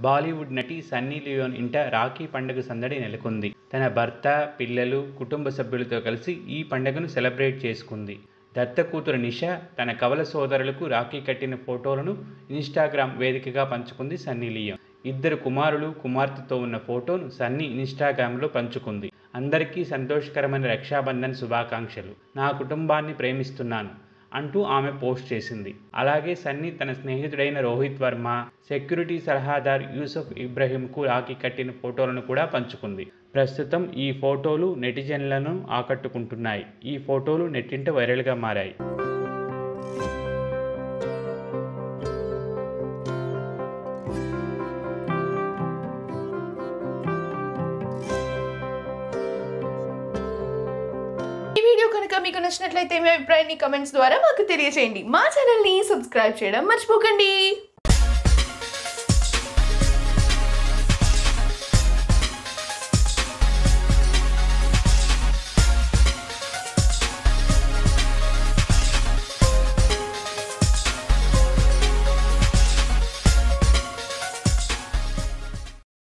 బాలీవుడ్ నటి Sunny Leone ఇంట రాఖీ పండుగ సందడి నెలకొంది. తన భర్త పిల్లలు కుటుంబ సభ్యులతో కలిసి ఈ పండుగను సెలబ్రేట్ చేసుకుంది. దత్త కూతురు నిషా తన కవల సోదరులకు రాఖీ కట్టిన ఫోటోలను ఇన్స్టాగ్రామ్ వేదికగా పంచుకుంది సన్నీ లియోన్. ఇద్దరు కుమారులు కుమార్తెతో ఉన్న ఫోటోను సన్నీ ఇన్స్టాగ్రామ్లో పంచుకుంది. అందరికీ సంతోషకరమైన రక్షాబంధన్ శుభాకాంక్షలు. నా కుటుంబాన్ని ప్రేమిస్తున్నాను. అంటూ ఆమె పోస్ట్ చేసింది. అలాగే సన్నీ తన స్నేహితుడైన రోహిత్ వర్మ సెక్యూరిటీ సలహాదార్ యూసఫ్ ఇబ్రహీంకు రాఖీ కట్టిన ఫోటోలను కూడా పంచుకుంది. ప్రస్తుతం ఈ ఫోటోలు నెటిజన్లను ఆకట్టుకుంటున్నాయి. ఈ ఫోటోలు నెట్టింట వైరల్గా మారాయి. కనుక మీకు నచ్చినట్లయితే మీ అభిప్రాయాన్ని కమెంట్స్ ద్వారా మాకు తెలియజేయండి మా ఛానల్ని సబ్స్క్రైబ్ చేయడం మర్చిపోకండి.